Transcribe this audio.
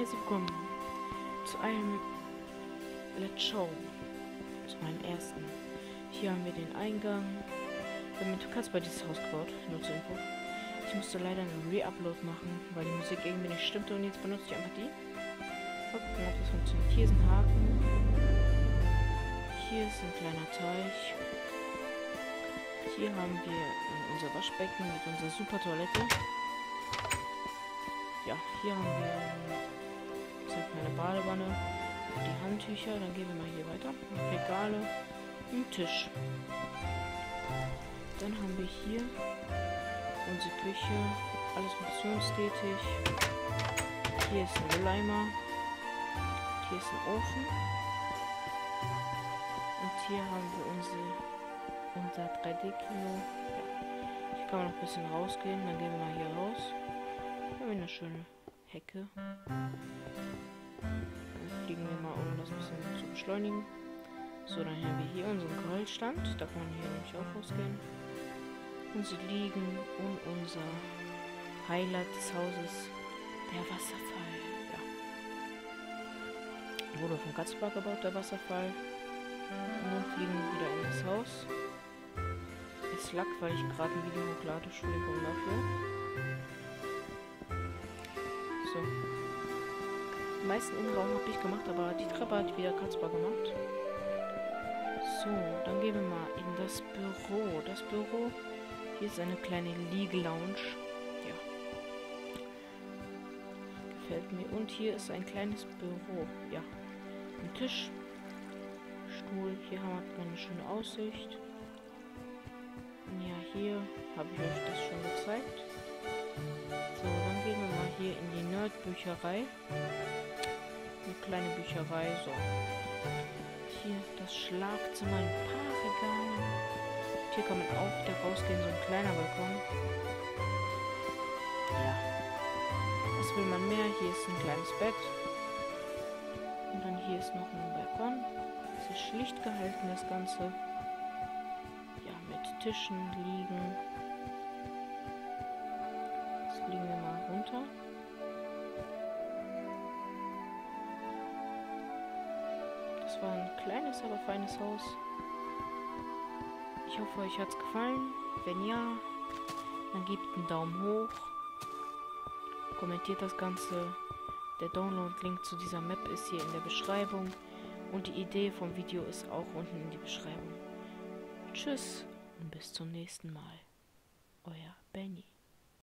herzlich willkommen zu einem Let's Show. Zu meinem ersten. Hier haben wir den Eingang. Wir haben mit Kasper dieses Haus gebaut, nur zur Info. Ich musste leider einen Re-Upload machen, weil die Musik irgendwie nicht stimmte und jetzt benutze ich einfach die. Mal gucken, ob das funktioniert. Hier ist ein Haken. Hier ist ein kleiner Teich. Hier haben wir unser Waschbecken mit unserer super Toilette. Ja, hier haben wir so eine kleine Badewanne, die Handtücher. Dann gehen wir mal hier weiter. Regale, einen Tisch. Dann haben wir hier unsere Küche, alles funktionstätig. Hier ist ein Leimer. Hier ist ein Ofen. Und hier haben wir unsere, unser 3D-Kino. Ja. Hier kann man noch ein bisschen rausgehen. Dann gehen wir mal hier raus. Hier haben wir eine schöne Hecke. Fliegen wir mal, um das ein bisschen zu beschleunigen. So, dann haben wir hier unseren Grillstand. Da kann man hier nämlich auch rausgehen. Unsere Liegen und unser Highlight des Hauses, der Wasserfall. Ja. Wurde von Katzbar gebaut, der Wasserfall. Und dann fliegen wir wieder in das Haus. Es lag, weil ich gerade ein Video hochlade. Entschuldigung dafür. So. Die meisten Innenraum habe ich gemacht, aber die Treppe hat wieder Katzbar gemacht. So, dann gehen wir mal in das Büro. Das Büro, hier ist eine kleine Liege-Lounge. Ja. Gefällt mir. Und hier ist ein kleines Büro. Ja. Ein Tisch. Stuhl. Hier hat man eine schöne Aussicht. Ja, hier habe ich euch das schon gezeigt. So, dann gehen wir mal hier in die Nerd-Bücherei. Eine kleine Bücherei. So. Hier das Schlafzimmer, ein paar Regale. Hier kann man auch wieder rausgehen, so ein kleiner Balkon. Ja. Was will man mehr? Hier ist ein kleines Bett. Und dann hier ist noch ein Balkon. Es schlicht gehalten, das Ganze. Ja, mit Tischen, Liegen. Das war ein kleines, aber feines Haus. Ich hoffe, euch hat es gefallen. Wenn ja, dann gebt einen Daumen hoch. Kommentiert das Ganze. Der Download-Link zu dieser Map ist hier in der Beschreibung. Und die Idee vom Video ist auch unten in die Beschreibung. Tschüss und bis zum nächsten Mal. Euer Benny.